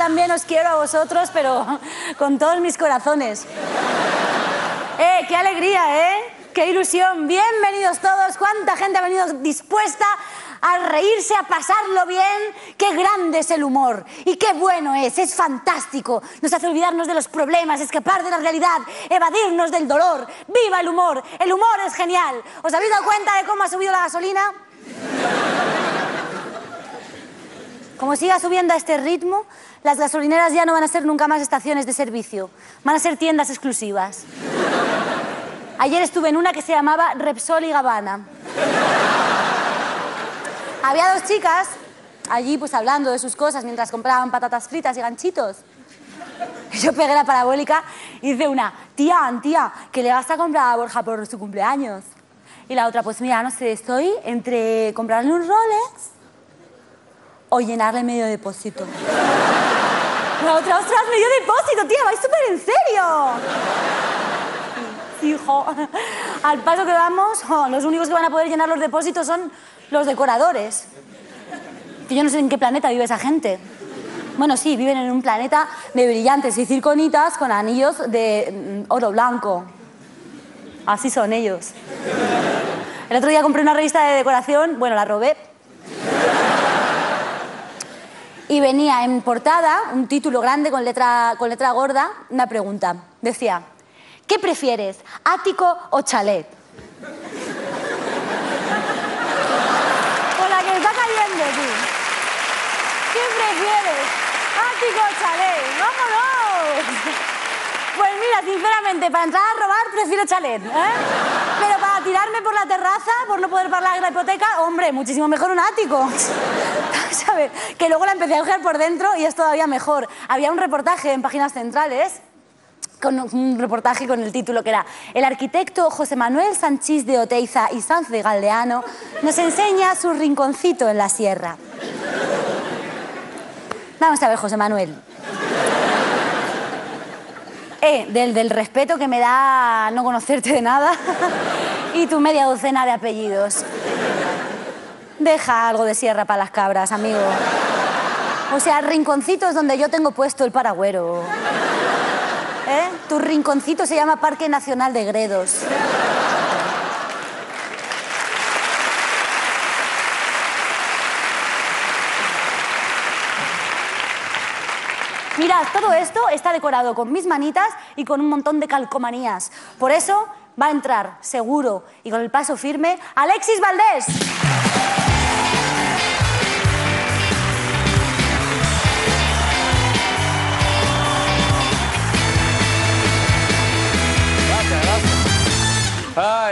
también os quiero a vosotros, pero con todos mis corazones. ¡Eh, qué alegría, eh! ¡Qué ilusión! Bienvenidos todos. ¿Cuánta gente ha venido dispuesta a reírse, a pasarlo bien? ¡Qué grande es el humor! Y qué bueno es, es fantástico. Nos hace olvidarnos de los problemas, escapar de la realidad, evadirnos del dolor. ¡Viva el humor! El humor es genial. ¿Os habéis dado cuenta de cómo ha subido la gasolina? Como siga subiendo a este ritmo, las gasolineras ya no van a ser nunca más estaciones de servicio, van a ser tiendas exclusivas. Ayer estuve en una que se llamaba Repsol y Gabbana. Había dos chicas allí pues hablando de sus cosas mientras compraban patatas fritas y ganchitos. Yo pegué la parabólica y dice una, tía, tía, ¿qué le vas a comprar a Borja por su cumpleaños? Y la otra, pues mira, no sé, estoy entre comprarle un Rolex o llenarle medio depósito. La otra, ostras, medio depósito, tía, vais súper en serio. Hijo. Al paso que vamos, los únicos que van a poder llenar los depósitos son los decoradores. Que yo no sé en qué planeta vive esa gente. Bueno, sí, viven en un planeta de brillantes y circonitas con anillos de mm, oro blanco. Así son ellos. El otro día compré una revista de decoración, bueno, la robé, y venía en portada un título grande con letra, con letra gorda, una pregunta. Decía, ¿qué prefieres, ático o chalet? Con la que está cayendo, tú. ¿Qué prefieres, ático o chalet? ¡Vámonos! Pues mira, sinceramente, para entrar a robar prefiero chalet, ¿eh? Pero para tirarme por la terraza, por no poder pagar la hipoteca, hombre, muchísimo mejor un ático. Ver, que luego la empecé a coger por dentro y es todavía mejor. Había un reportaje en Páginas Centrales un reportaje con el título que era El arquitecto José Manuel Sanchís de Oteiza y Sanz de Galdeano nos enseña su rinconcito en la sierra. Vamos a ver, José Manuel. Eh, del, del respeto que me da no conocerte de nada y tu media docena de apellidos. Deja algo de sierra para las cabras, amigo. O sea, rinconcitos donde yo tengo puesto el paragüero. ¿Eh? Tu rinconcito se llama Parque Nacional de Gredos. Todo esto está decorado con mis manitas y con un montón de calcomanías. Por eso va a entrar seguro y con el paso firme Alexis Valdés.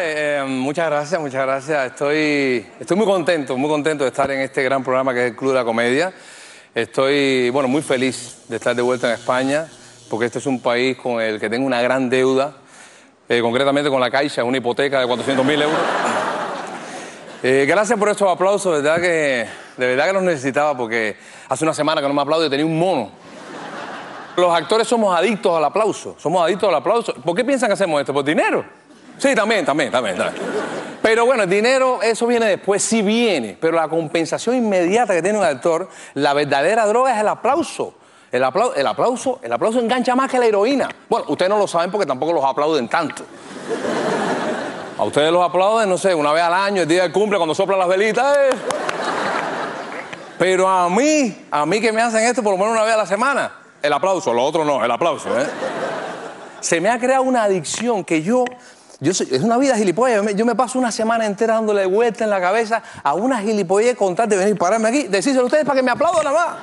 Eh, muchas gracias, muchas gracias. Estoy, estoy muy contento, muy contento de estar en este gran programa que es el Club de la Comedia. Estoy, bueno, muy feliz de estar de vuelta en España, porque este es un país con el que tengo una gran deuda, eh, concretamente con la Caixa, una hipoteca de 400.000 euros. Eh, gracias por estos aplausos, de verdad que, de verdad que los necesitaba, porque hace una semana que no me aplaudo y tenía un mono. Los actores somos adictos al aplauso, somos adictos al aplauso. ¿Por qué piensan que hacemos esto? ¿Por dinero? Sí, también, también, también. también. Pero bueno, el dinero, eso viene después, sí viene, pero la compensación inmediata que tiene un actor, la verdadera droga es el aplauso. El, aplau- el aplauso, el aplauso engancha más que la heroína. Bueno, ustedes no lo saben porque tampoco los aplauden tanto. A ustedes los aplauden, no sé, una vez al año, el día del cumple, cuando soplan las velitas. eh. Pero a mí, a mí que me hacen esto por lo menos una vez a la semana, el aplauso, lo otro no, el aplauso, ¿eh? Se me ha creado una adicción que yo, es una vida gilipollas. Yo me, paso una semana entera dándole vuelta en la cabeza a una gilipollez con tal de venir pararme aquí, decírselo a ustedes para que me aplaudan nada más.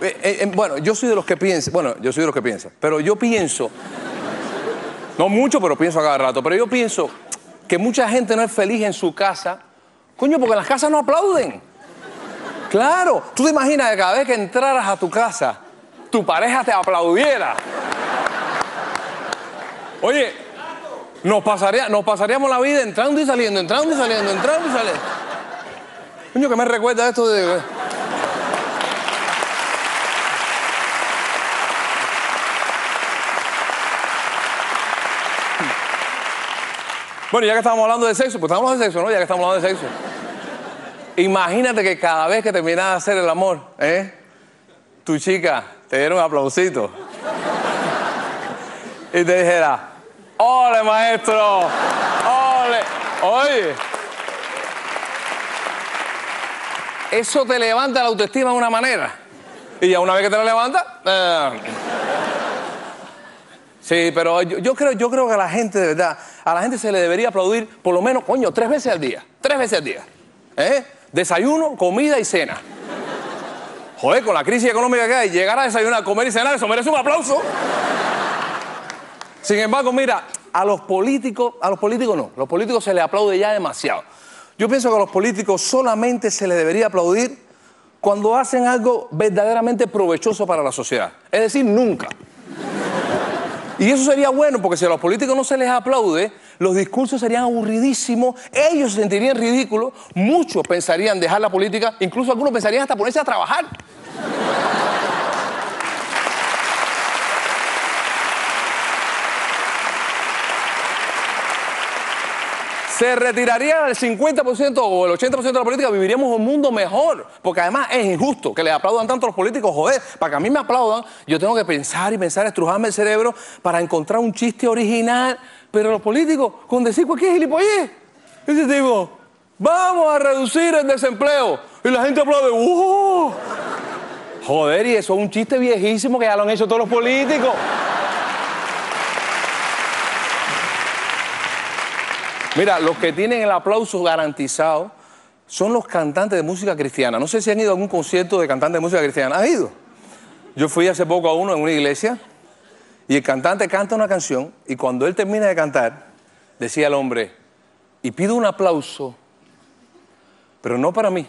Eh, eh, eh, bueno, yo soy de los que piensan, bueno, yo soy de los que piensan, pero yo pienso, no mucho, pero pienso cada rato, pero yo pienso que mucha gente no es feliz en su casa, coño, porque las casas no aplauden. Claro, tú te imaginas que cada vez que entraras a tu casa, tu pareja te aplaudiera. Oye, nos, pasaría, nos pasaríamos la vida entrando y saliendo, entrando y saliendo, entrando y saliendo. Coño, que me recuerda esto de. Bueno, ya que estamos hablando de sexo, pues estamos hablando de sexo, ¿no? Ya que estamos hablando de sexo. Imagínate que cada vez que terminas de hacer el amor, ¿eh? Tu chica te diera un aplausito. Y te dijera, ¡Ole, maestro! ¡Ole! Oye. Eso te levanta la autoestima de una manera. Y ya una vez que te la levanta, eh, Sí, pero yo, yo creo, yo creo que a la gente, de verdad, a la gente se le debería aplaudir por lo menos, coño, tres veces al día. Tres veces al día. ¿Eh? Desayuno, comida y cena. Joder, con la crisis económica que hay, llegar a desayunar, comer y cenar, eso merece un aplauso. Sin embargo, mira, a los políticos, a los políticos no, a los políticos se les aplaude ya demasiado. Yo pienso que a los políticos solamente se les debería aplaudir cuando hacen algo verdaderamente provechoso para la sociedad. Es decir, nunca. Y eso sería bueno, porque si a los políticos no se les aplaude, los discursos serían aburridísimos, ellos se sentirían ridículos, muchos pensarían dejar la política, incluso algunos pensarían hasta ponerse a trabajar. Se retiraría el 50% o el 80% de la política, viviríamos un mundo mejor. Porque además es injusto que le aplaudan tanto a los políticos. Joder, para que a mí me aplaudan, yo tengo que pensar y pensar, estrujarme el cerebro para encontrar un chiste original. Pero los políticos, con decir cualquier gilipollez, ese tipo, vamos a reducir el desempleo. Y la gente aplaude, ¡uh! Joder, y eso es un chiste viejísimo que ya lo han hecho todos los políticos. Mira, los que tienen el aplauso garantizado son los cantantes de música cristiana. No sé si han ido a algún concierto de cantantes de música cristiana. ¿Has ido? Yo fui hace poco a uno en una iglesia y el cantante canta una canción y cuando él termina de cantar, decía el hombre, y pido un aplauso, pero no para mí.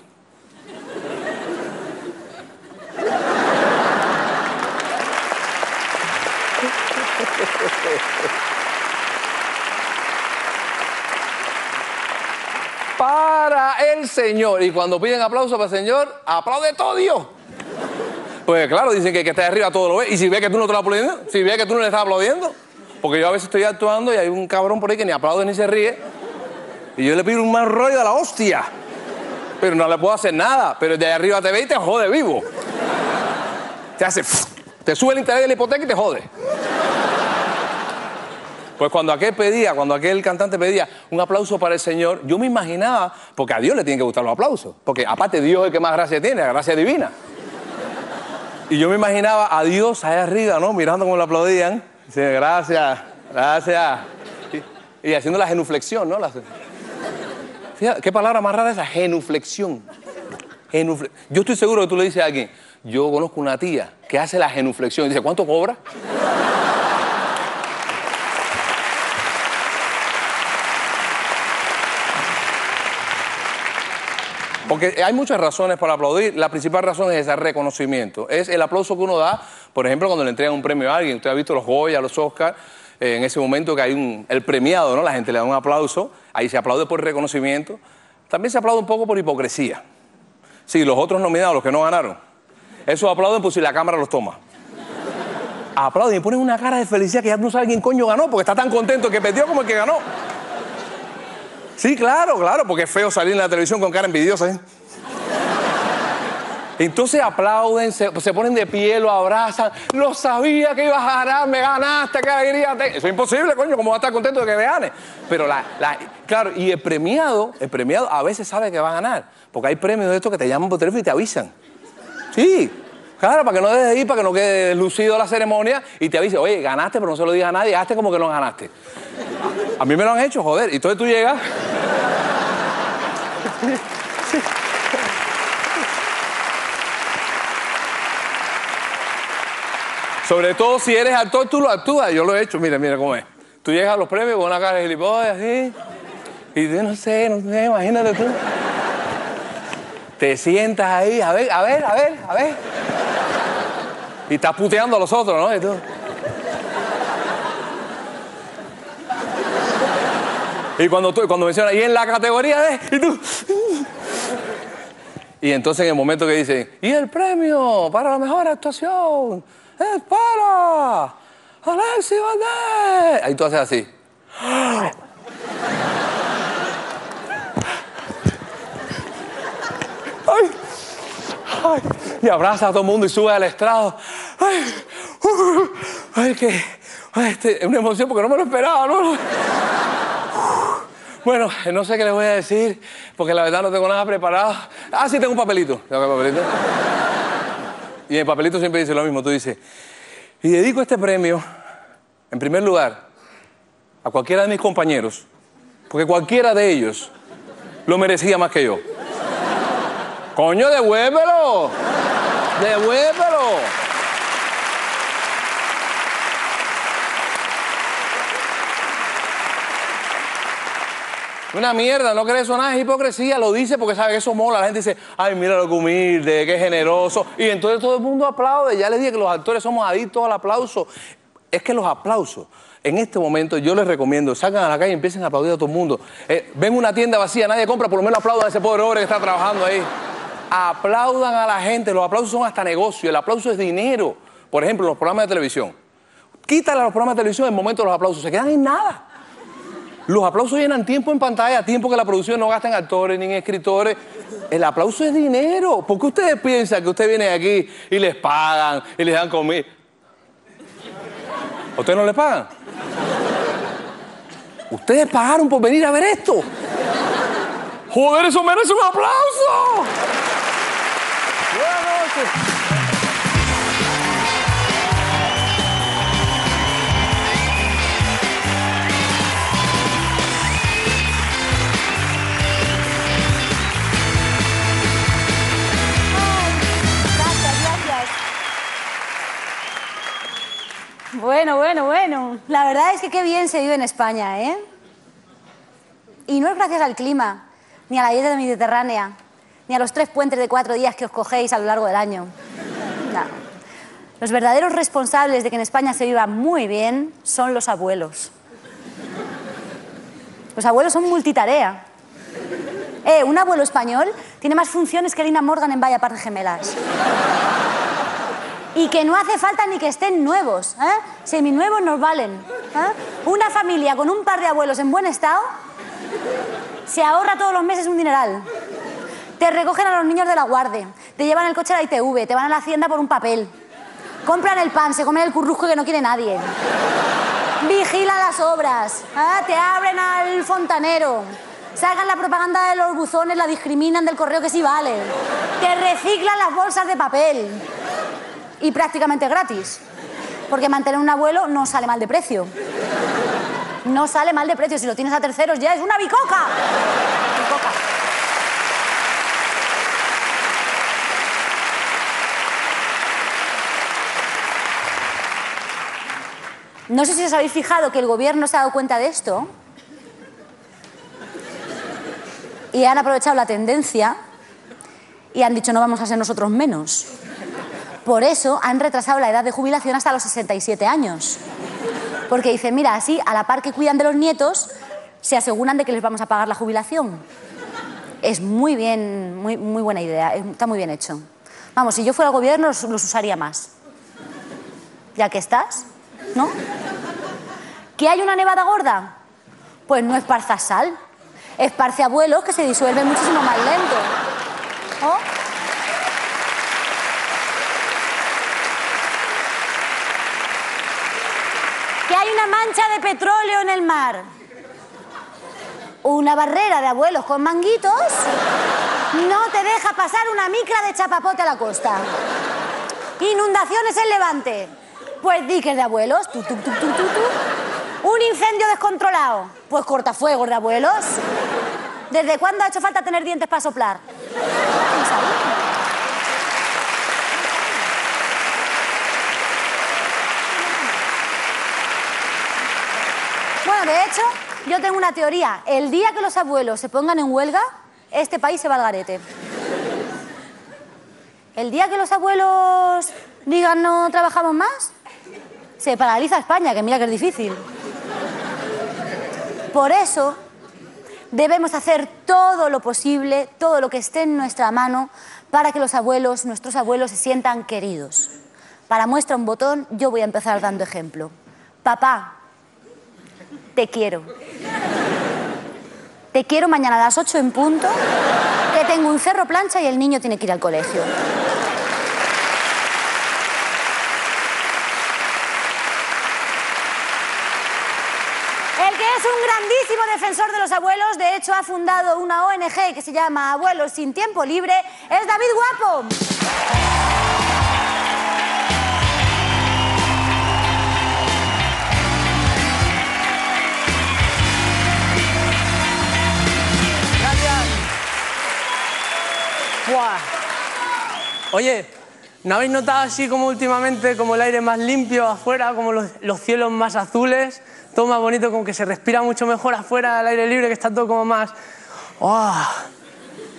para el Señor. Y cuando piden aplauso para el Señor, aplaude todo Dios. Pues claro, dicen que el que está arriba todo lo ve. Y si ve que tú no te lo aplaudiendo, si ve que tú no le estás aplaudiendo. Porque yo a veces estoy actuando y hay un cabrón por ahí que ni aplaude ni se ríe. Y yo le pido un mal rollo a la hostia. Pero no le puedo hacer nada. Pero de arriba te ve y te jode vivo. Te hace. Te sube el interés de la hipoteca y te jode. Pues cuando aquel pedía, cuando aquel cantante pedía un aplauso para el Señor, yo me imaginaba, porque a Dios le tienen que gustar los aplausos, porque aparte Dios es el que más gracia tiene, la gracia divina. Y yo me imaginaba a Dios allá arriba, ¿no? Mirando cómo le aplaudían. Dice, gracias, gracias. Y, haciendo la genuflexión, ¿no? Fíjate, ¿qué palabra más rara es esa? Genuflexión. Yo estoy seguro que tú le dices a alguien, yo conozco una tía que hace la genuflexión y dice, ¿cuánto cobra? Porque hay muchas razones para aplaudir. La principal razón es ese reconocimiento. Es el aplauso que uno da, por ejemplo, cuando le entregan un premio a alguien. Usted ha visto los Goya, los Oscars, eh, en ese momento que hay un, el premiado, ¿no? La gente le da un aplauso, ahí se aplaude por reconocimiento. También se aplaude un poco por hipocresía. Sí, los otros nominados, los que no ganaron, esos aplauden por si la cámara los toma. Aplauden y ponen una cara de felicidad que ya no sabe quién coño ganó, porque está tan contento que perdió como el que ganó. Sí, claro, claro, porque es feo salir en la televisión con cara envidiosa. ¿eh? Entonces aplauden, se, ponen de pie, lo abrazan. Lo sabía que ibas a ganar, me ganaste, qué alegría. Eso es imposible, coño, ¿cómo va a estar contento de que me gane? Pero la, claro, y el premiado, el premiado a veces sabe que va a ganar. Porque hay premios de estos que te llaman por teléfono y te avisan. Sí, claro, para que no dejes de ir, para que no quede lucido la ceremonia y te avise, oye, ganaste, pero no se lo digas a nadie, hazte como que no ganaste. A mí me lo han hecho, joder. Y entonces tú llegas. Sobre todo si eres actor, tú lo actúas. Yo lo he hecho, mira, mira cómo es. Tú llegas a los premios con una cara de gilipollas así. Y tú no sé, no sé, imagínate tú. Te sientas ahí, a ver, a ver, a ver, a ver. Y estás puteando a los otros, ¿no? Y tú. Y cuando, tú, cuando mencionas, y en la categoría de. Y tú. Y entonces en el momento que dicen, y el premio para la mejor actuación es para Alexi Valdés. Ahí tú haces así. Y abraza a todo el mundo y sube al estrado. Ay, ay, que ay, este, es una emoción porque no me lo esperaba, ¿no? Bueno, no sé qué les voy a decir, porque la verdad no tengo nada preparado. Ah, sí, tengo un papelito. Y el papelito siempre dice lo mismo. Tú dices, y dedico este premio, en primer lugar, a cualquiera de mis compañeros, porque cualquiera de ellos lo merecía más que yo. Coño, devuélvelo. Devuélvelo. Una mierda, no crees eso nada, es hipocresía, lo dice porque sabe que eso mola. La gente dice, ay, mira lo que humilde, qué generoso. Y entonces todo el mundo aplaude. Ya les dije que los actores somos adictos al aplauso. Es que los aplausos, en este momento yo les recomiendo, salgan a la calle y empiecen a aplaudir a todo el mundo. Eh, ven una tienda vacía, nadie compra, por lo menos aplaudan a ese pobre hombre que está trabajando ahí. Aplaudan a la gente, los aplausos son hasta negocio, el aplauso es dinero. Por ejemplo, los programas de televisión. Quítale a los programas de televisión en el momento de los aplausos, se quedan en nada. Los aplausos llenan tiempo en pantalla, tiempo que la producción no gasta en actores ni en escritores. El aplauso es dinero. ¿Por qué ustedes piensan que ustedes vienen aquí y les pagan y les dan comida? ¿A ustedes no les pagan? Ustedes pagaron por venir a ver esto. Joder, eso merece un aplauso. Buenas noches. Bueno, bueno, bueno. La verdad es que qué bien se vive en España, ¿eh? Y no es gracias al clima, ni a la dieta mediterránea, ni a los tres puentes de cuatro días que os cogéis a lo largo del año. No. Los verdaderos responsables de que en España se viva muy bien son los abuelos. Los abuelos son multitarea. Eh, un abuelo español tiene más funciones que Lina Morgan en Vaya Par de Gemelas. Y que no hace falta ni que estén nuevos. ¿eh? Seminuevos nos valen. ¿eh? Una familia con un par de abuelos en buen estado se ahorra todos los meses un dineral. Te recogen a los niños de la guardia, te llevan el coche a la ITV, te van a la hacienda por un papel. Compran el pan, se comen el currusco que no quiere nadie. Vigilan las obras, ¿eh? te abren al fontanero. Sacan la propaganda de los buzones, la discriminan del correo que sí vale. Te reciclan las bolsas de papel. Y prácticamente gratis. Porque mantener un abuelo no sale mal de precio. No sale mal de precio. Si lo tienes a terceros ya es una bicoca. Bicoca. No sé si os habéis fijado que el gobierno se ha dado cuenta de esto y han aprovechado la tendencia y han dicho no vamos a ser nosotros menos. Por eso han retrasado la edad de jubilación hasta los 67 años. Porque dicen, mira, así a la par que cuidan de los nietos, se aseguran de que les vamos a pagar la jubilación. Es muy bien, muy, muy buena idea, está muy bien hecho. Vamos, si yo fuera gobierno los, usaría más. Ya que estás, ¿no? ¿Que hay una nevada gorda? Pues no esparzas sal, esparce abuelos que se disuelven muchísimo más lento. ¿Oh? Que hay una mancha de petróleo en el mar. Una barrera de abuelos con manguitos no te deja pasar una micra de chapapote a la costa. Inundaciones en Levante. Pues diques de abuelos. Un incendio descontrolado. Pues cortafuegos de abuelos. ¿Desde cuándo ha hecho falta tener dientes para soplar? ¿Quién de hecho, yo tengo una teoría. El día que los abuelos se pongan en huelga, este país se va al garete. El día que los abuelos digan no trabajamos más, se paraliza España, que mira que es difícil. Por eso, debemos hacer todo lo posible, todo lo que esté en nuestra mano, para que los abuelos, nuestros abuelos, se sientan queridos. Para muestra un botón, yo voy a empezar dando ejemplo. Papá, te quiero. Te quiero mañana a las 8 en punto, que tengo un cerro plancha y el niño tiene que ir al colegio. El que es un grandísimo defensor de los abuelos, de hecho ha fundado una ONG que se llama Abuelos sin Tiempo Libre, es David Guapo. Oye, ¿no habéis notado así como últimamente como el aire más limpio afuera, como los, los cielos más azules, todo más bonito, como que se respira mucho mejor afuera al aire libre, que está todo como más... ¡Oh!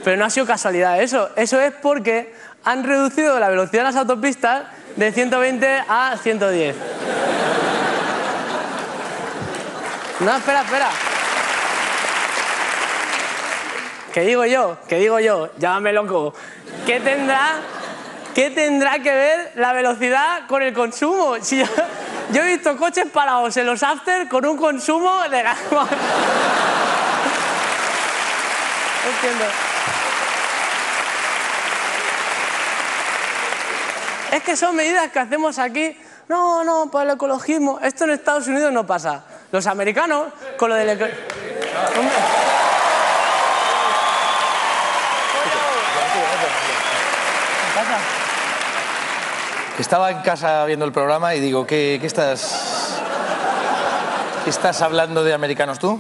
Pero no ha sido casualidad eso, eso es porque han reducido la velocidad en las autopistas de 120 a 110. No, espera, espera. ¿Qué digo yo? ¿Qué digo yo? Llámame loco. ¿Qué tendrá, ¿Qué tendrá que ver la velocidad con el consumo? Si yo, he visto coches parados en los after con un consumo de... la- entiendo. Es que son medidas que hacemos aquí. No, no, para el ecologismo. Esto en Estados Unidos no pasa. Los americanos, con lo del... Hombre. ¿Qué pasa? Estaba en casa viendo el programa y digo, ¿qué, qué estás. ¿qué estás hablando de americanos tú?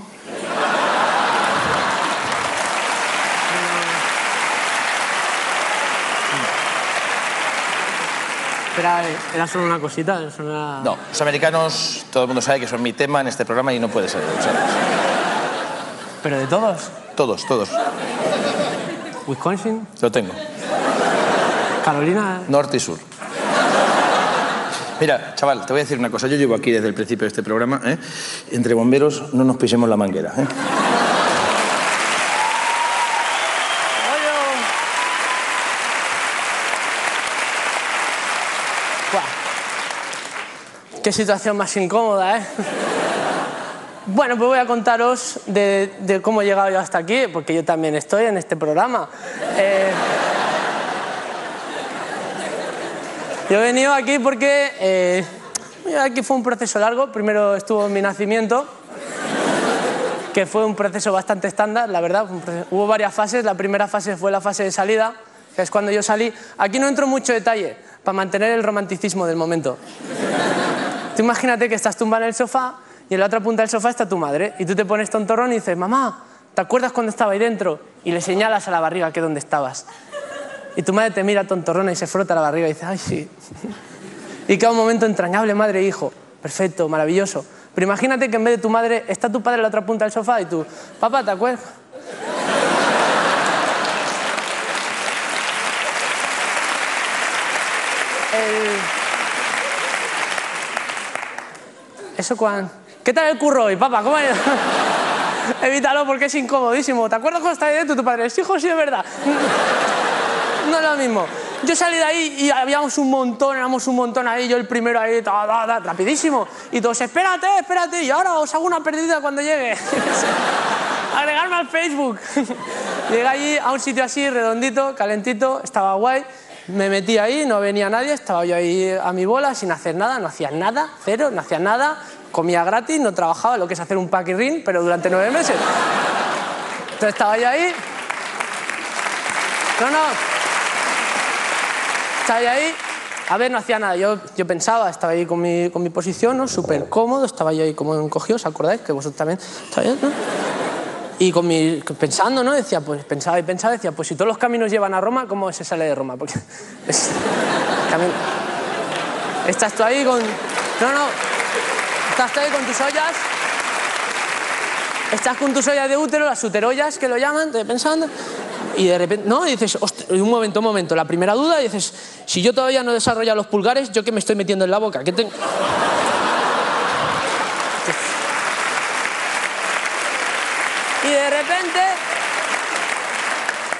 Espera, eh, era solo una cosita. eso no era- No, los americanos, todo el mundo sabe que son mi tema en este programa y no puede ser. sea, Pero de todos. todos, todos. Wisconsin, Lo tengo. Carolina. Norte y sur. Mira, chaval, te voy a decir una cosa. Yo llevo aquí desde el principio de este programa. ¿eh? Entre bomberos no nos pisemos la manguera. ¿eh? Qué situación más incómoda, ¿eh? Bueno, pues voy a contaros de, de cómo he llegado yo hasta aquí, porque yo también estoy en este programa. Eh, yo he venido aquí porque eh, aquí fue un proceso largo. Primero estuvo mi nacimiento, que fue un proceso bastante estándar, la verdad. Hubo varias fases. La primera fase fue la fase de salida, que es cuando yo salí. Aquí no entro en mucho detalle, para mantener el romanticismo del momento. Tú imagínate que estás tumbado en el sofá y en la otra punta del sofá está tu madre y tú te pones tontorrón y dices, mamá, ¿te acuerdas cuando estaba ahí dentro? Y le señalas a la barriga que es donde estabas. Y tu madre te mira tontorrona y se frota la barriga y dice, ay, sí. Y queda un momento entrañable, madre e hijo. Perfecto, maravilloso. Pero imagínate que en vez de tu madre está tu padre en la otra punta del sofá y tú, papá, ¿te acuerdas? Eso cuando... ¿Qué tal el curro hoy, papá? ¿Cómo ha ido? Evítalo porque es incomodísimo. ¿Te acuerdas cuando estaba dentro tu padre? Sí, hijo, sí, es verdad. No es lo mismo. Yo salí de ahí y habíamos un montón, éramos un montón ahí, yo el primero ahí, rapidísimo. Y todos, espérate, espérate, y ahora os hago una perdida cuando llegue. Agregarme al Facebook. Llegué allí a un sitio así, redondito, calentito, estaba guay. Me metí ahí, no venía nadie, estaba yo ahí a mi bola sin hacer nada, no hacía nada, cero, no hacía nada, comía gratis, no trabajaba, lo que es hacer un ring, pero durante nueve meses. Entonces estaba yo ahí. No, no. Estaba ahí. A ver, no hacía nada. Yo, yo pensaba, estaba ahí con mi, con mi posición, ¿no? Súper cómodo, estaba yo ahí como encogido, ¿os acordáis? Que vosotros también. ¿Estáis, no? Y con mi, pensando, ¿no? Decía, pues pensaba y pensaba, decía, pues si todos los caminos llevan a Roma, ¿cómo se sale de Roma? Porque es- Estás tú ahí con... No, no. Estás tú ahí con tus ollas. Estás con tus ollas de útero, las uterollas que lo llaman, estoy pensando. Y de repente, no, y dices, "Ostras, un momento, un momento, la primera duda, dices, si yo todavía no he desarrollado los pulgares, ¿yo qué me estoy metiendo en la boca? ¿Qué tengo? Y de repente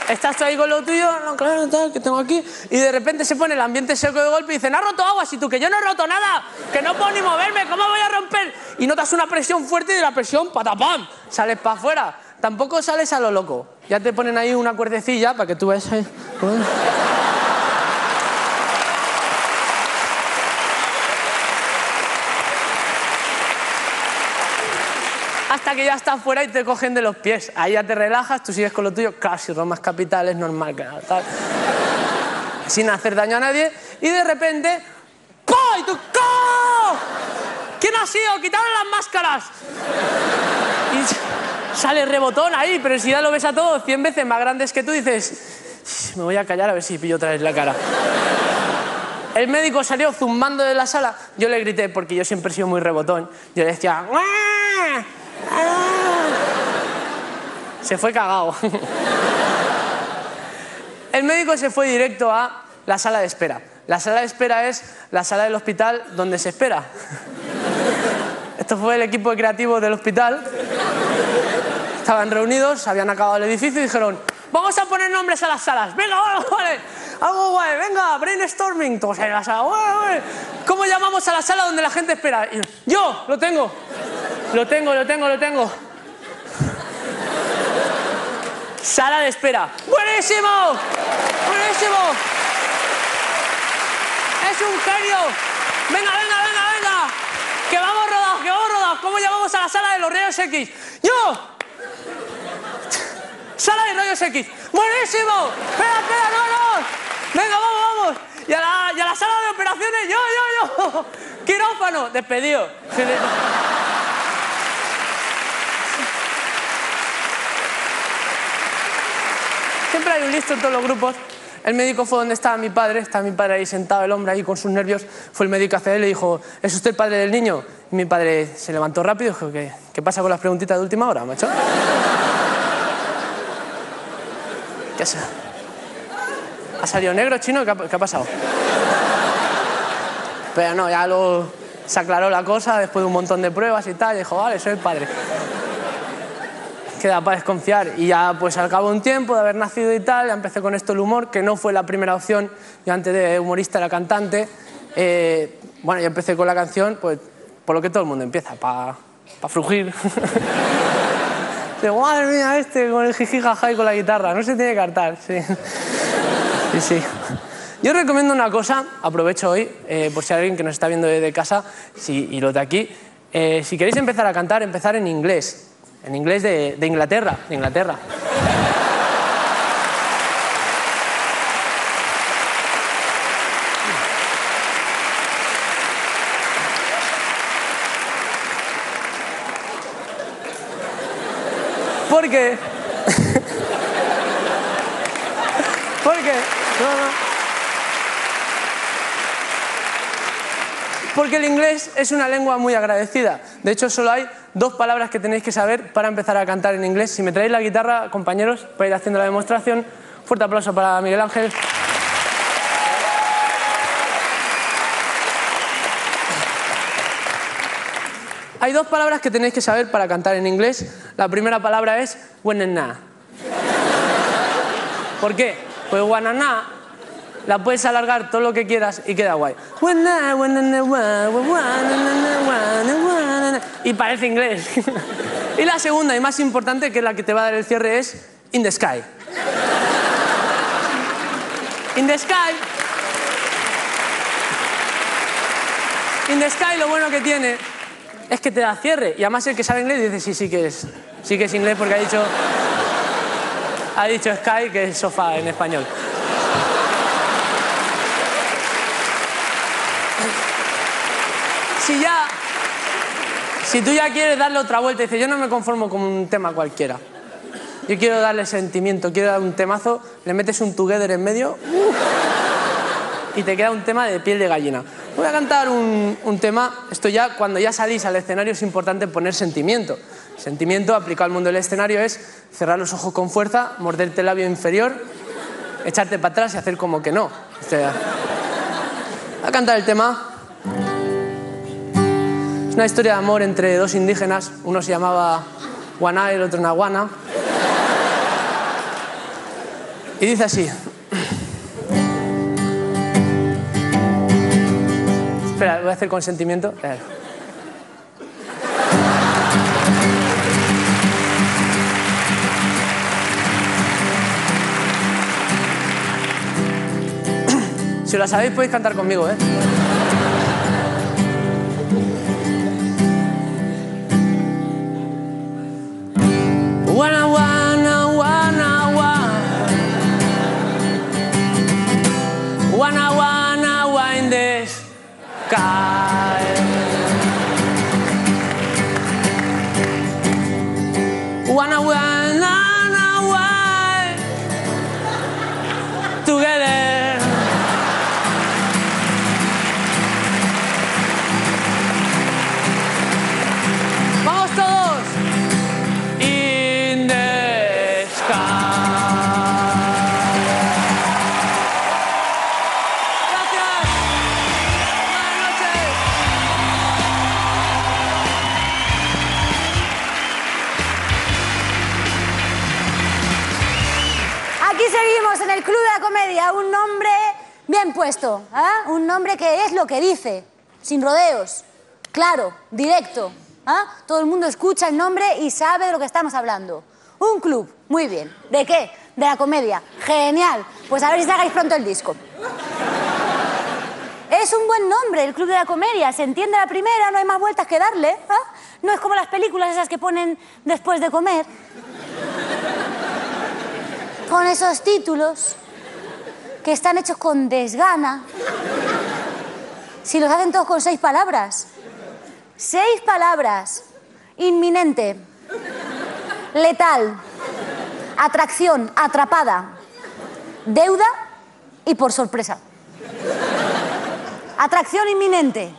estás ahí con lo tuyo, no, claro, tal, que tengo aquí, y de repente se pone el ambiente seco de golpe y dicen, ¿has roto agua? Y tú, que yo no he roto nada, que no puedo ni moverme, ¿cómo voy a romper? Y notas una presión fuerte y de la presión, patapam, sales para afuera. Tampoco sales a lo loco. Ya te ponen ahí una cuerdecilla para que tú veas ahí. Hasta que ya estás fuera y te cogen de los pies. Ahí ya te relajas, tú sigues con lo tuyo, casi romas capitales, normal, que nada, tal. sin hacer daño a nadie. Y de repente, ¡po! Y tú. ¿Quién ha sido? ¡Quitaron las máscaras! Y sale rebotón ahí, pero si ya lo ves a todos 100 veces más grandes que tú, dices, me voy a callar a ver si pillo otra vez la cara. El médico salió zumbando de la sala. Yo le grité, porque yo siempre he sido muy rebotón. Yo le decía, "¡Guau! ¡Ah!". Se fue cagado. El médico se fue directo a la sala de espera. La sala de espera es la sala del hospital donde se espera. Esto fue el equipo creativo del hospital. Estaban reunidos, habían acabado el edificio y dijeron, vamos a poner nombres a las salas. Venga, vale, vale. Algo guay, venga, brainstorming. Todos en la sala. ¿Cómo llamamos a la sala donde la gente espera? Yo, lo tengo. Lo tengo, lo tengo, lo tengo. Sala de espera. ¡Buenísimo! ¡Buenísimo! ¡Es un genio! ¡Venga, venga, venga, venga! ¡Que vamos rodados, que vamos rodados! ¿Cómo llamamos a la sala de los rayos X? ¡Yo! ¡Sala de rayos X! ¡Buenísimo! ¡Espera, espera, no! ¡Venga, vamos, vamos! Y a la, y a la sala de operaciones, yo, yo, yo. quirófano, despedido. Siempre hay un listo en todos los grupos. El médico fue donde estaba mi padre, estaba mi padre ahí sentado, el hombre ahí con sus nervios. Fue el médico hacia él y le dijo, ¿es usted el padre del niño? Y mi padre se levantó rápido dijo, ¿qué, qué pasa con las preguntitas de última hora, macho? ¿Qué ha, ¿Ha salido negro, chino? ¿Qué ha, pasado? Pero no, ya luego se aclaró la cosa después de un montón de pruebas y tal. Y dijo, vale, soy el padre. Queda para desconfiar. Y ya, pues al cabo de un tiempo de haber nacido y tal, ya empecé con esto el humor, que no fue la primera opción. Yo antes de humorista era cantante. Eh, bueno, yo empecé con la canción, pues por lo que todo el mundo empieza, para pa frugir. Digo, madre mía, este con el jiji jaja y con la guitarra, no se tiene que hartar, sí. Sí, sí. Yo recomiendo una cosa, aprovecho hoy, eh, por si hay alguien que nos está viendo desde casa si, y los de aquí, eh, si queréis empezar a cantar, empezar en inglés, en inglés de, de Inglaterra, de Inglaterra. Porque... Porque... Porque el inglés es una lengua muy agradecida. De hecho, solo hay dos palabras que tenéis que saber para empezar a cantar en inglés. Si me traéis la guitarra, compañeros, para ir haciendo la demostración. Fuerte aplauso para Miguel Ángel. Hay dos palabras que tenéis que saber para cantar en inglés. La primera palabra es wanana. ¿Por qué? Pues wanana la puedes alargar todo lo que quieras y queda guay. Y parece inglés. Y la segunda y más importante, que es la que te va a dar el cierre, es In the Sky. In the Sky. In the Sky lo bueno que tiene es que te da cierre. Y además el que sabe inglés dice sí, sí que es, sí que es inglés porque ha dicho, ha dicho Sky que es sofá en español. si ya, si tú ya quieres darle otra vuelta dices, yo no me conformo con un tema cualquiera, yo quiero darle sentimiento, quiero dar un temazo, le metes un together en medio ¡uh! y te queda un tema de piel de gallina. Voy a cantar un, un tema, esto ya, cuando ya salís al escenario es importante poner sentimiento. Sentimiento aplicado al mundo del escenario es cerrar los ojos con fuerza, morderte el labio inferior, echarte para atrás y hacer como que no. O voy a cantar el tema es una historia de amor entre dos indígenas, uno se llamaba Guaná y el otro Naguana. Y dice así. Espera, voy a hacer consentimiento. Si lo sabéis podéis cantar conmigo, ¿eh? Sky. ¿Ah? un nombre que es lo que dice, sin rodeos, claro, directo. ¿ah? Todo el mundo escucha el nombre y sabe de lo que estamos hablando. Un club, muy bien. ¿De qué? De la comedia. Genial. Pues a ver si sacáis pronto el disco. Es un buen nombre, el Club de la Comedia. Se entiende la primera, no hay más vueltas que darle. ¿ah? No es como las películas esas que ponen después de comer con esos títulos que están hechos con desgana. Si los hacen todos con seis palabras. Seis palabras. Inminente. Letal. Atracción. Atrapada. Deuda y por sorpresa. Atracción inminente.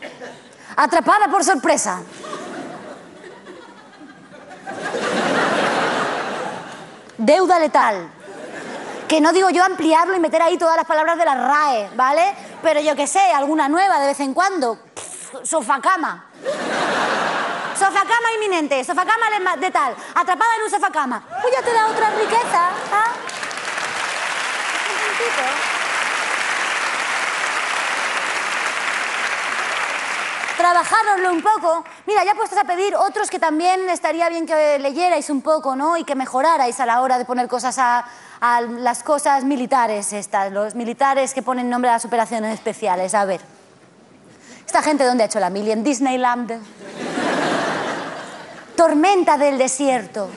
Atrapada por sorpresa. Deuda letal. Que no digo yo ampliarlo y meter ahí todas las palabras de la RAE, ¿vale? Pero yo qué sé, alguna nueva de vez en cuando. Sofacama. Sofacama inminente, sofacama de tal, atrapada en un sofacama. Pues ya te da otra riqueza, ¿ah? Un. Trabajároslo un poco. Mira, ya puestos a pedir otros que también estaría bien que leyerais un poco, ¿no? Y que mejorarais a la hora de poner cosas a, las cosas militares estas, los militares que ponen nombre a las operaciones especiales. A ver. ¿Esta gente dónde ha hecho la mili? En Disneyland. Tormenta del desierto.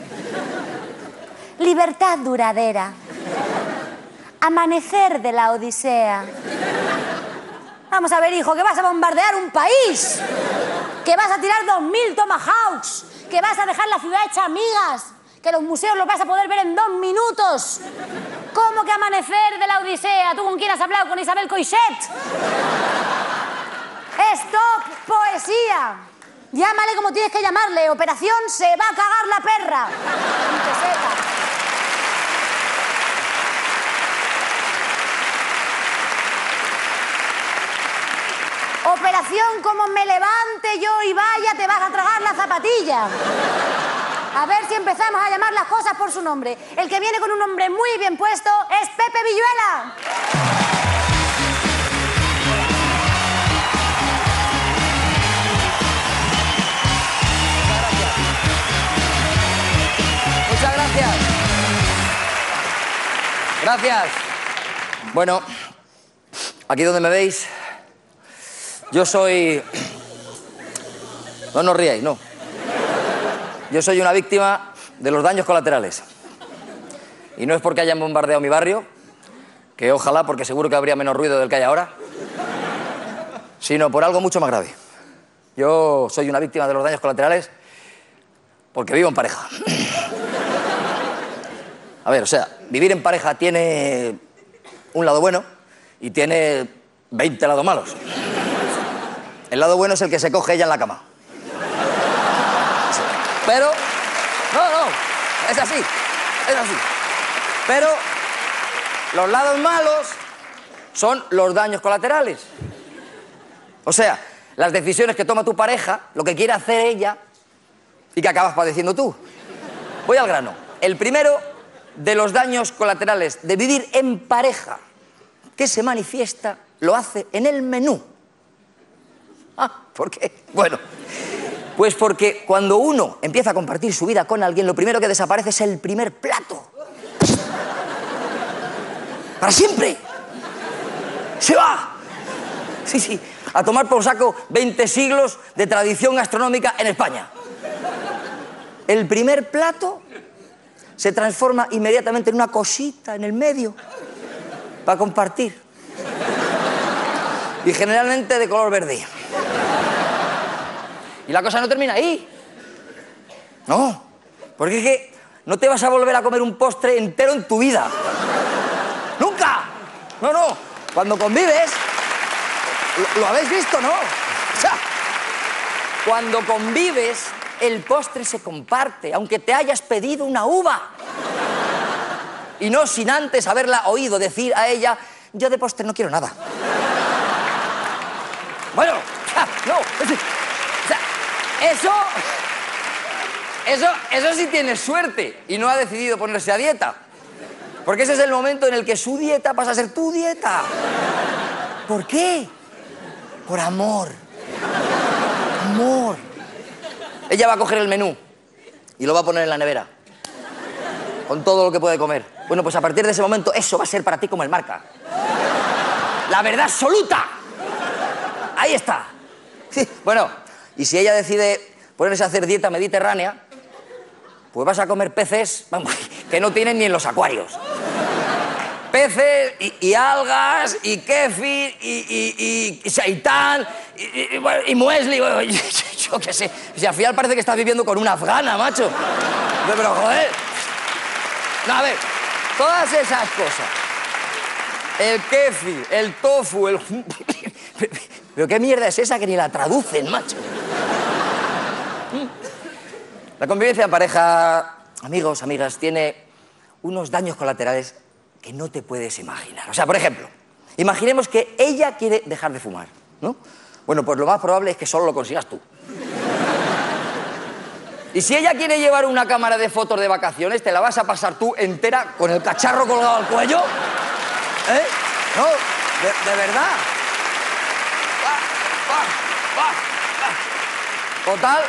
Libertad duradera. Amanecer de la Odisea. Vamos a ver, hijo, que vas a bombardear un país. Que vas a tirar dos mil tomahawks. Que vas a dejar la ciudad hecha amigas. Que los museos los vas a poder ver en dos minutos. ¿Cómo que amanecer de la Odisea? ¿Tú con quién has hablado? ¿Con Isabel Coixet? ¡Stop! ¡Poesía! Llámale como tienes que llamarle. Operación se va a cagar la perra. Como me levante yo y vaya, te vas a tragar la zapatilla. A ver si empezamos a llamar las cosas por su nombre. El que viene con un nombre muy bien puesto es Pepe Villuela. Muchas gracias. Gracias. Bueno, aquí donde me veis, yo soy... No nos ríais, no. Yo soy una víctima de los daños colaterales. Y no es porque hayan bombardeado mi barrio, que ojalá, porque seguro que habría menos ruido del que hay ahora, sino por algo mucho más grave. Yo soy una víctima de los daños colaterales porque vivo en pareja. A ver, o sea, vivir en pareja tiene un lado bueno y tiene 20 lados malos. El lado bueno es el que se coge ella en la cama. Pero, no, no, es así, es así. Pero los lados malos son los daños colaterales. O sea, las decisiones que toma tu pareja, lo que quiere hacer ella y que acabas padeciendo tú. Voy al grano. El primero de los daños colaterales de vivir en pareja que se manifiesta lo hace en el menú. Ah, ¿por qué? Bueno, pues porque cuando uno empieza a compartir su vida con alguien, lo primero que desaparece es el primer plato. Para siempre. Se va. Sí, sí. A tomar por saco 20 siglos de tradición gastronómica en España. El primer plato se transforma inmediatamente en una cosita en el medio para compartir. Y generalmente de color verde. Y la cosa no termina ahí. No, porque es que no te vas a volver a comer un postre entero en tu vida. ¡Nunca! No, no. Cuando convives, lo, habéis visto, ¿no? O sea, cuando convives, el postre se comparte, aunque te hayas pedido una uva. Y no sin antes haberla oído decir a ella, yo de postre no quiero nada. Bueno, no, es decir, eso, eso, eso sí tiene suerte y no ha decidido ponerse a dieta. Porque ese es el momento en el que su dieta pasa a ser tu dieta. ¿Por qué? Por amor. Amor. Ella va a coger el menú y lo va a poner en la nevera. Con todo lo que puede comer. Bueno, pues a partir de ese momento eso va a ser para ti como el marca. La verdad absoluta. Ahí está. Sí, bueno, y si ella decide ponerse a hacer dieta mediterránea, pues vas a comer peces vamos, que no tienen ni en los acuarios. Peces y, algas y kefir y, y, y, muesli. yo, qué sé. Si al final parece que estás viviendo con una afgana, macho. Pero, joder. No, a ver, todas esas cosas. El kefir, el tofu, el... ¿Pero qué mierda es esa que ni la traducen, macho? La convivencia en pareja, amigos, amigas, tiene unos daños colaterales que no te puedes imaginar. O sea, por ejemplo, imaginemos que ella quiere dejar de fumar, ¿no? Bueno, pues lo más probable es que solo lo consigas tú. Y si ella quiere llevar una cámara de fotos de vacaciones, te la vas a pasar tú entera con el cacharro colgado al cuello. ¿Eh? No, de, de verdad. Total,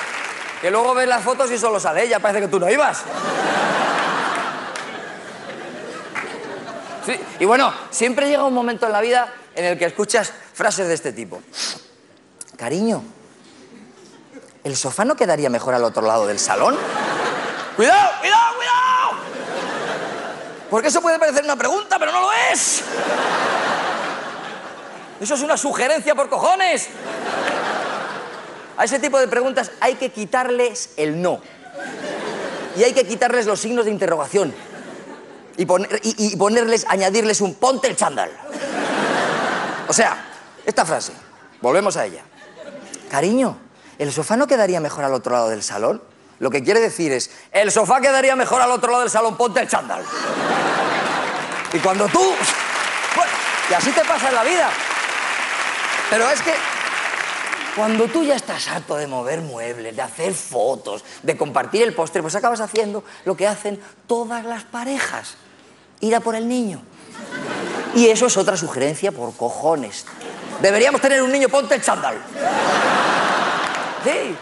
que luego ves las fotos y solo sale ella, parece que tú no ibas. Sí, y bueno, siempre llega un momento en la vida en el que escuchas frases de este tipo. Cariño, ¿el sofá no quedaría mejor al otro lado del salón? ¡Cuidado, cuidado, cuidado! Porque eso puede parecer una pregunta, pero no lo es. Eso es una sugerencia por cojones. A ese tipo de preguntas hay que quitarles el no. Y hay que quitarles los signos de interrogación. Y, poner- y- y ponerles, añadirles un ponte el chándal. O sea, esta frase, volvemos a ella. Cariño, ¿el sofá no quedaría mejor al otro lado del salón? Lo que quiere decir es, el sofá quedaría mejor al otro lado del salón, ponte el chándal. Y cuando tú... Y así te pasa en la vida. Pero es que cuando tú ya estás harto de mover muebles, de hacer fotos, de compartir el postre, pues acabas haciendo lo que hacen todas las parejas. Ir a por el niño. Y eso es otra sugerencia por cojones. Deberíamos tener un niño, ponte el chándal. Sí.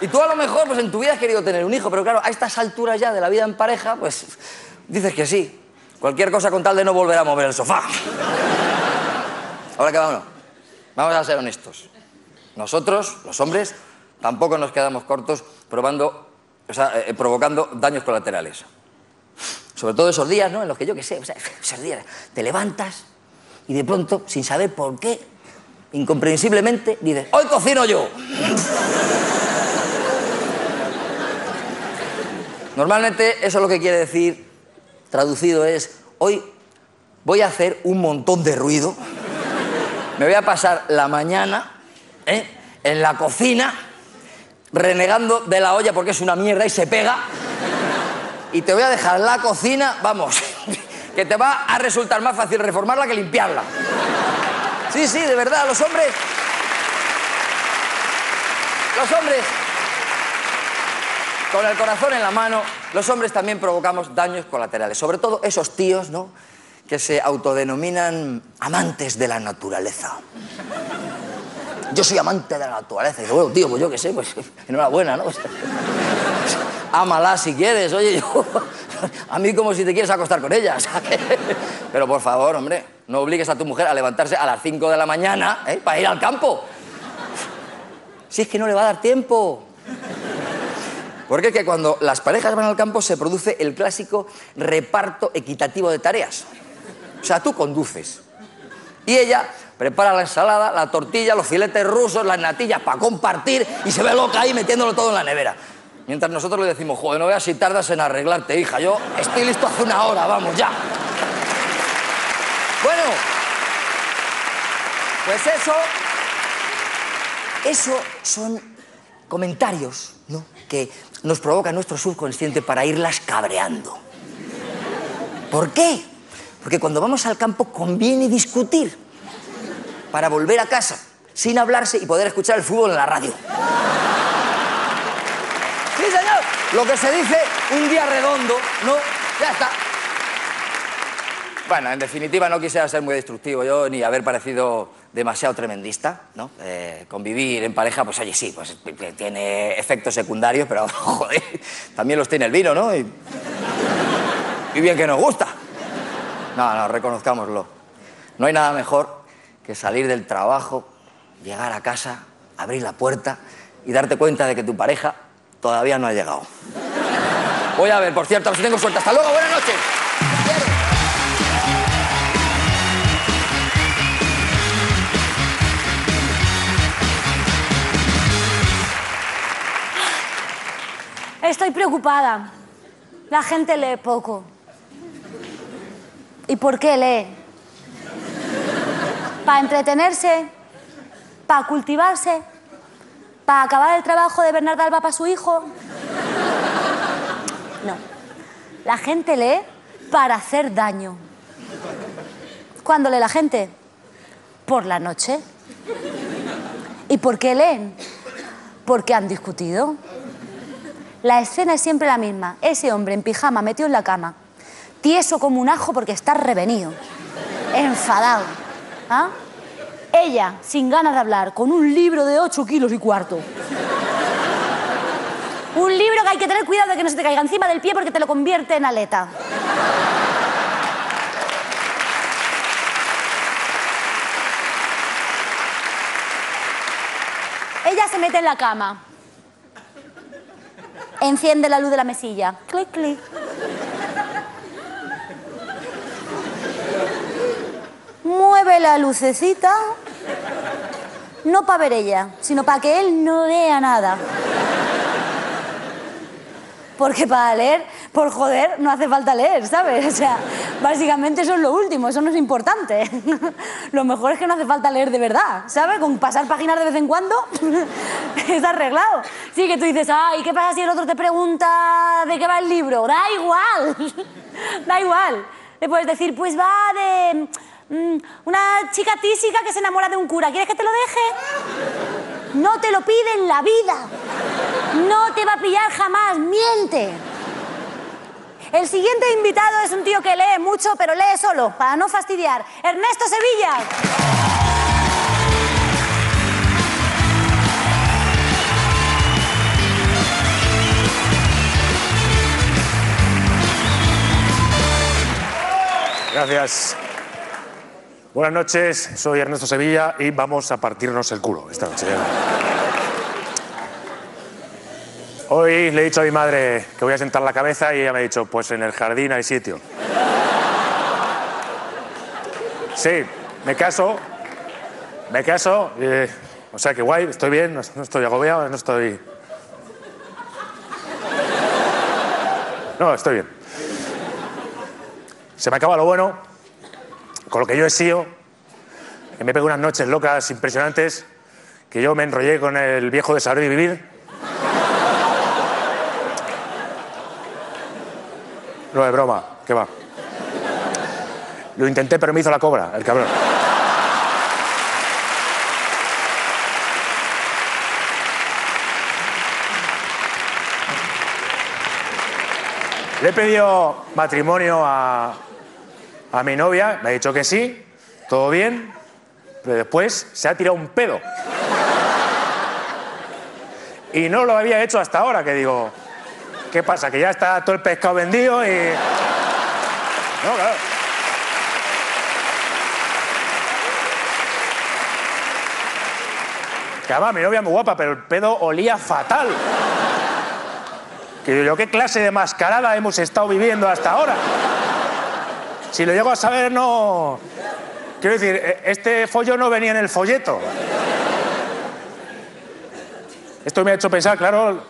Y tú a lo mejor, pues en tu vida has querido tener un hijo, pero claro, a estas alturas ya de la vida en pareja, pues dices que sí. Cualquier cosa con tal de no volver a mover el sofá. Ahora que vámonos. Vamos a ser honestos. Nosotros, los hombres, tampoco nos quedamos cortos probando, o sea, eh, provocando daños colaterales. Sobre todo esos días, ¿no? En los que yo qué sé, o sea, esos días te levantas y de pronto, sin saber por qué, incomprensiblemente, dices, hoy cocino yo. Normalmente eso lo que quiere decir, traducido es, hoy voy a hacer un montón de ruido, me voy a pasar la mañana ¿eh? en la cocina renegando de la olla porque es una mierda y se pega, y te voy a dejar la cocina, vamos, que te va a resultar más fácil reformarla que limpiarla. Sí, sí, de verdad, los hombres... Los hombres, con el corazón en la mano, los hombres también provocamos daños colaterales, sobre todo esos tíos, ¿no? Que se autodenominan amantes de la naturaleza. Yo soy amante de la naturaleza. Y digo, bueno, tío, pues yo qué sé, pues enhorabuena, ¿no? Ámala si quieres, oye, yo. A mí como si te quieres acostar con ella. Pero por favor, hombre, no obligues a tu mujer a levantarse a las 5 de la mañana ¿eh? para ir al campo. Si es que no le va a dar tiempo. Porque es que cuando las parejas van al campo se produce el clásico reparto equitativo de tareas. O sea, tú conduces. Y ella prepara la ensalada, la tortilla, los filetes rusos, las natillas para compartir y se ve loca ahí metiéndolo todo en la nevera. Mientras nosotros le decimos, joder, no veas si tardas en arreglarte, hija. Yo estoy listo hace una hora, vamos, ya. Bueno, pues eso, eso son comentarios, ¿no? Que nos provoca nuestro subconsciente para irlas cabreando. ¿Por qué? Porque cuando vamos al campo conviene discutir para volver a casa sin hablarse y poder escuchar el fútbol en la radio. Sí, señor. Lo que se dice un día redondo, ¿no? Ya está. Bueno, en definitiva no quisiera ser muy destructivo yo ni haber parecido demasiado tremendista, ¿no? Eh, convivir en pareja, pues oye, sí, pues tiene efectos secundarios, pero joder, también los tiene el vino, ¿no? Y, y bien que nos gusta. No, no, reconozcámoslo. No hay nada mejor que salir del trabajo, llegar a casa, abrir la puerta y darte cuenta de que tu pareja todavía no ha llegado. Voy a ver, por cierto, a ver si tengo suerte. Hasta luego, buenas noches. Estoy preocupada. La gente lee poco. ¿Y por qué lee? ¿Para entretenerse? ¿Para cultivarse? ¿Para acabar el trabajo de Bernardo Alba para su hijo? No. La gente lee para hacer daño. ¿Cuándo lee la gente? Por la noche. ¿Y por qué leen? Porque han discutido. La escena es siempre la misma. Ese hombre en pijama metido en la cama, tieso como un ajo porque está revenido, enfadado. ¿Ah? Ella, sin ganas de hablar, con un libro de 8 kilos y cuarto. Un libro que hay que tener cuidado de que no se te caiga encima del pie porque te lo convierte en aleta. Ella se mete en la cama. Enciende la luz de la mesilla. Clic, clic. La lucecita. No para ver ella, sino para que él no vea nada. Porque para leer, por joder, no hace falta leer, ¿sabes? O sea, básicamente eso es lo último, eso no es importante. Lo mejor es que no hace falta leer de verdad, ¿sabes? Con pasar páginas de vez en cuando está arreglado. Sí, que tú dices, ay, ¿qué pasa si el otro te pregunta de qué va el libro? Da igual, da igual. Le puedes decir, pues va de una chica tísica que se enamora de un cura. ¿Quieres que te lo deje? No te lo pide en la vida. No te va a pillar jamás, miente. El siguiente invitado es un tío que lee mucho, pero lee solo, para no fastidiar. Ernesto Sevilla. Gracias. Buenas noches, soy Ernesto Sevilla y vamos a partirnos el culo esta noche. Hoy le he dicho a mi madre que voy a sentar la cabeza y ella me ha dicho, pues en el jardín hay sitio. Sí, me caso, me caso, eh, o sea que guay, estoy bien, no, no estoy agobiado, no estoy... No, estoy bien. Se me acaba lo bueno, con lo que yo he sido, que me pego unas noches locas impresionantes, que yo me enrollé con el viejo de saber y vivir. No es broma, ¿qué va? Lo intenté, pero me hizo la cobra, el cabrón. Le he pedido matrimonio a, a mi novia, me ha dicho que sí, todo bien, pero después se ha tirado un pedo. Y no lo había hecho hasta ahora, que digo, ¿qué pasa? Que ya está todo el pescado vendido y... No, claro. Que además mi novia muy guapa, pero el pedo olía fatal. Que yo, ¿qué clase de mascarada hemos estado viviendo hasta ahora? Si lo llego a saber, no... Quiero decir, e- este follo no venía en el folleto. Esto me ha hecho pensar, claro,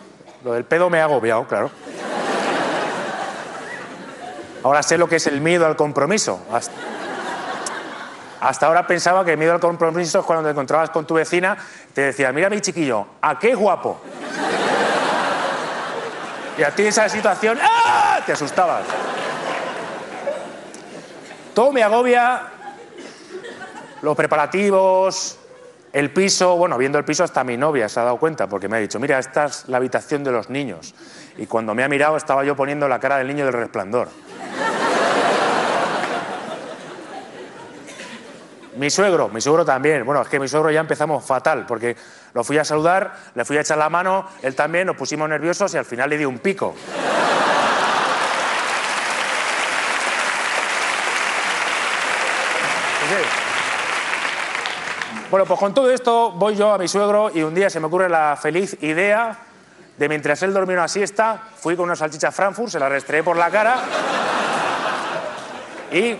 lo del pedo me ha agobiado, claro. Ahora sé lo que es el miedo al compromiso. Hasta, ahora pensaba que el miedo al compromiso es cuando te encontrabas con tu vecina, te decía, mira mi chiquillo, ¿a qué guapo? Y a ti esa situación, ¡ah! te asustabas. Todo me agobia, los preparativos, el piso, bueno, viendo el piso hasta mi novia se ha dado cuenta porque me ha dicho, mira, esta es la habitación de los niños. Y cuando me ha mirado estaba yo poniendo la cara del niño del resplandor. Mi suegro, mi suegro también. Bueno, es que mi suegro ya empezamos fatal, porque lo fui a saludar, le fui a echar la mano, él también, nos pusimos nerviosos y al final le di un pico. Sí. Bueno, pues con todo esto voy yo a mi suegro y un día se me ocurre la feliz idea de mientras él dormía una siesta, fui con una salchicha Frankfurt, se la restreé por la cara y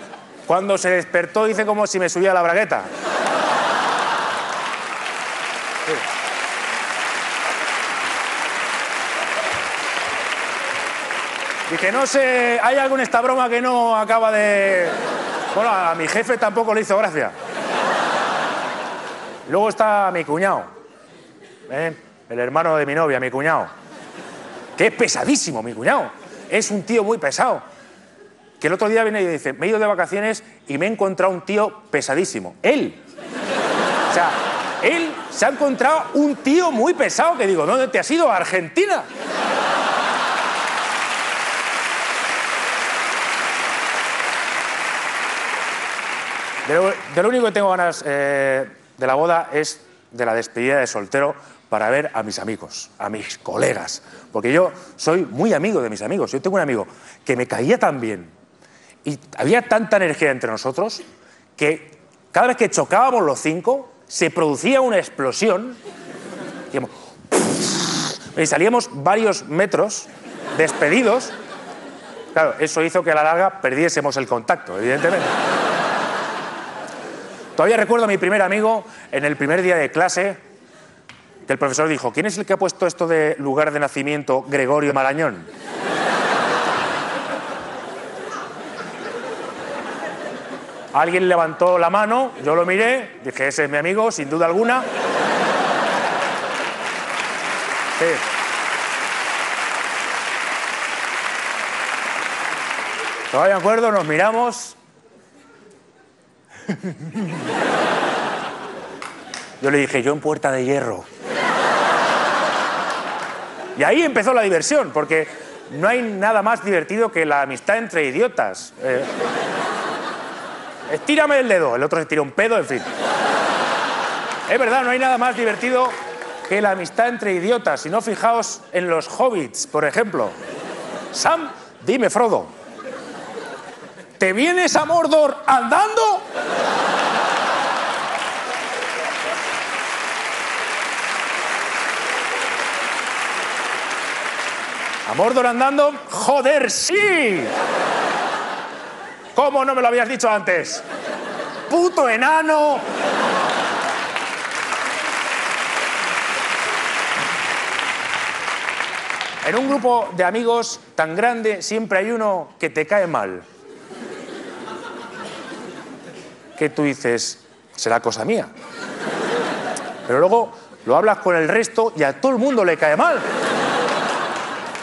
cuando se despertó hice como si me subía la bragueta. Sí. Dije, no sé, ¿hay algo esta broma que no acaba de...? Bueno, a mi jefe tampoco le hizo gracia. Luego está mi cuñado, ¿eh? el hermano de mi novia, mi cuñado, que es pesadísimo, mi cuñado. Es un tío muy pesado. Que el otro día viene y dice, me he ido de vacaciones y me he encontrado un tío pesadísimo. Él. O sea, él se ha encontrado un tío muy pesado que digo, ¿dónde te has ido? ¿A Argentina? De lo, único que tengo ganas eh, de la boda es de la despedida de soltero para ver a mis amigos, a mis colegas. Porque yo soy muy amigo de mis amigos. Yo tengo un amigo que me caía tan bien y había tanta energía entre nosotros que cada vez que chocábamos los cinco se producía una explosión. Y salíamos varios metros despedidos. Claro, eso hizo que a la larga perdiésemos el contacto, evidentemente. Todavía recuerdo a mi primer amigo en el primer día de clase que el profesor dijo, ¿quién es el que ha puesto esto de lugar de nacimiento Gregorio Marañón? Alguien levantó la mano, yo lo miré, dije, ese es mi amigo, sin duda alguna. Todavía me acuerdo, nos miramos. Yo le dije, yo en puerta de hierro. Y ahí empezó la diversión, porque no hay nada más divertido que la amistad entre idiotas. Eh, estírame el dedo, el otro se tira un pedo, en fin. Es verdad, no hay nada más divertido que la amistad entre idiotas. Si no, fijaos en los hobbits, por ejemplo. Sam, dime, Frodo, ¿te vienes a Mordor andando? ¿A Mordor andando? ¡Joder, sí! ¿Cómo no me lo habías dicho antes? ¡Puto enano! En un grupo de amigos tan grande siempre hay uno que te cae mal. Que tú dices, será cosa mía. Pero luego lo hablas con el resto y a todo el mundo le cae mal.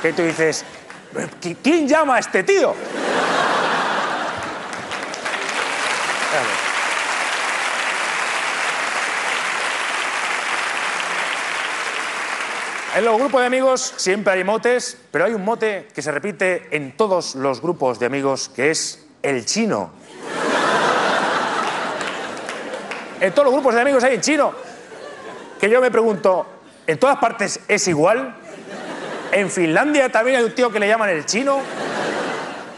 Que tú dices, "¿Qui- ¿quién llama a este tío? En los grupos de amigos siempre hay motes, pero hay un mote que se repite en todos los grupos de amigos, que es el chino. En todos los grupos de amigos hay el chino. Que yo me pregunto, ¿en todas partes es igual? En Finlandia también hay un tío que le llaman el chino.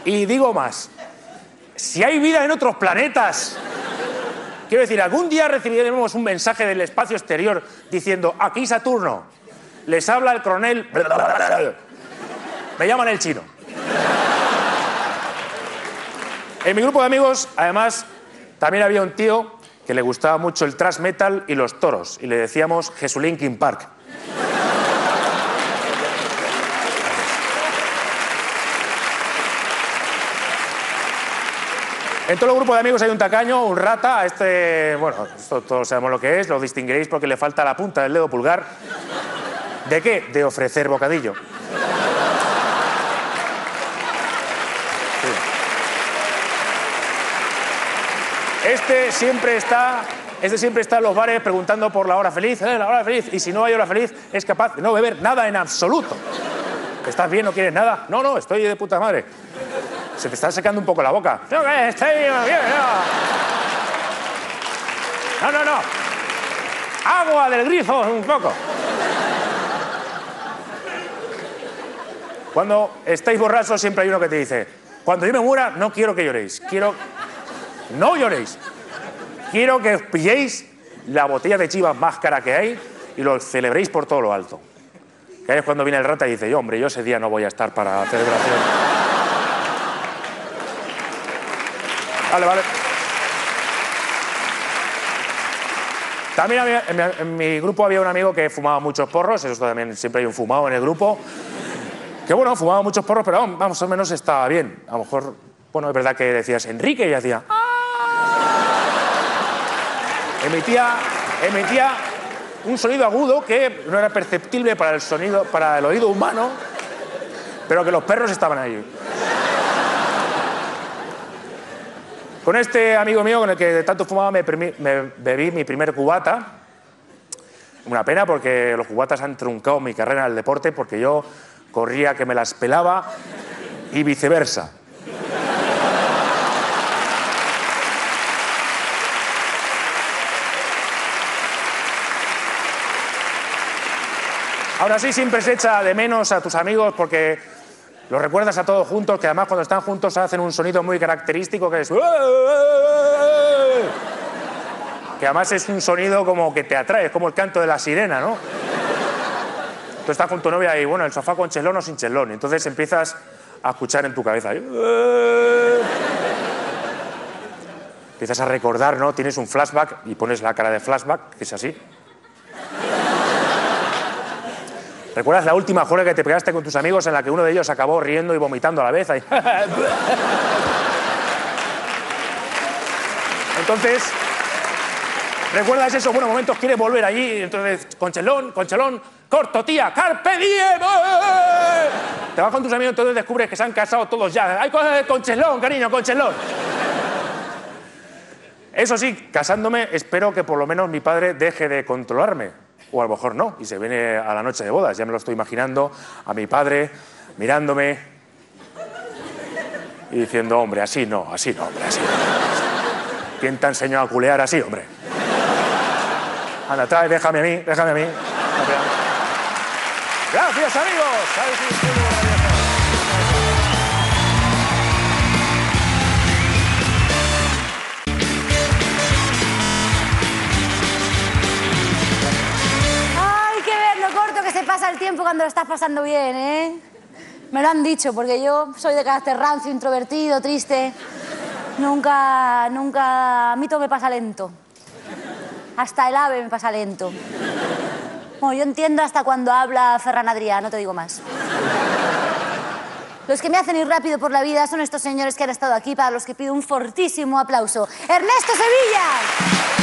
Y digo más, si hay vida en otros planetas, quiero decir, algún día recibiremos un mensaje del espacio exterior diciendo, aquí Saturno, les habla el coronel... Me llaman el chino. En mi grupo de amigos, además, también había un tío que le gustaba mucho el thrash metal y los toros, y le decíamos Jesulinkin Park. En todos los grupos de amigos hay un tacaño, un rata, a este, bueno, esto todos sabemos lo que es, lo distinguiréis porque le falta la punta del dedo pulgar. ¿De qué? De ofrecer bocadillo. Este siempre está, este siempre está en los bares preguntando por la hora feliz, ¿eh? la hora feliz, y si no hay hora feliz es capaz de no beber nada en absoluto. ¿Estás bien? ¿No quieres nada? No, no, estoy de puta madre. Se te está secando un poco la boca. No, no. No, no, no. Agua del grifo un poco. Cuando estáis borrachos siempre hay uno que te dice, cuando yo me muera no quiero que lloréis, quiero... No lloréis. Quiero que os pilléis la botella de chivas más cara que hay y lo celebréis por todo lo alto. Que ahí es cuando viene el rata y dice, yo, hombre, yo ese día no voy a estar para celebración. Vale, vale. También había- en, mi, en mi grupo había un amigo que fumaba muchos porros, eso también siempre hay un fumado en el grupo. Que bueno, fumaba muchos porros, pero vamos, más o menos estaba bien. A lo mejor, bueno, es verdad que decías Enrique y hacía. "Ah". Emitía, emitía un sonido agudo que no era perceptible para el sonido, para el oído humano, pero que los perros estaban ahí. Con este amigo mío con el que tanto fumaba me bebí mi primer cubata. Una pena porque los cubatas han truncado mi carrera en el deporte porque yo corría que me las pelaba y viceversa. Ahora sí, siempre se echa de menos a tus amigos porque los recuerdas a todos juntos, que además cuando están juntos hacen un sonido muy característico que es... Que además es un sonido como que te atrae, es como el canto de la sirena, ¿no? Tú estás con tu novia y, bueno, el sofá con chelón o sin chelón. Entonces empiezas a escuchar en tu cabeza. Empiezas a recordar, ¿no? Tienes un flashback y pones la cara de flashback, que es así. ¿Recuerdas la última juega que te pegaste con tus amigos en la que uno de ellos acabó riendo y vomitando a la vez? Entonces, ¿recuerdas eso? Bueno, momentos quieres volver allí, entonces, conchelón, conchelón, corto, tía, carpe diem. ¡eh! Te vas con tus amigos, entonces descubres que se han casado todos ya. ¡Ay, co- conchelón, cariño, conchelón! Eso sí, casándome, espero que por lo menos mi padre deje de controlarme. O a lo mejor no, y se viene a la noche de bodas. Ya me lo estoy imaginando a mi padre mirándome y diciendo, hombre, así no, así no, hombre, así no. ¿Quién te ha enseñado a culear así, hombre? Anda, trae, déjame a mí, déjame a mí. Gracias, amigos. El tiempo cuando lo estás pasando bien, ¿eh? Me lo han dicho, porque yo soy de carácter rancio, introvertido, triste. Nunca, nunca... A mí todo me pasa lento. Hasta el ave me pasa lento. Bueno, yo entiendo hasta cuando habla Ferran Adrià, no te digo más. Los que me hacen ir rápido por la vida son estos señores que han estado aquí, para los que pido un fortísimo aplauso. ¡Ernesto Sevilla!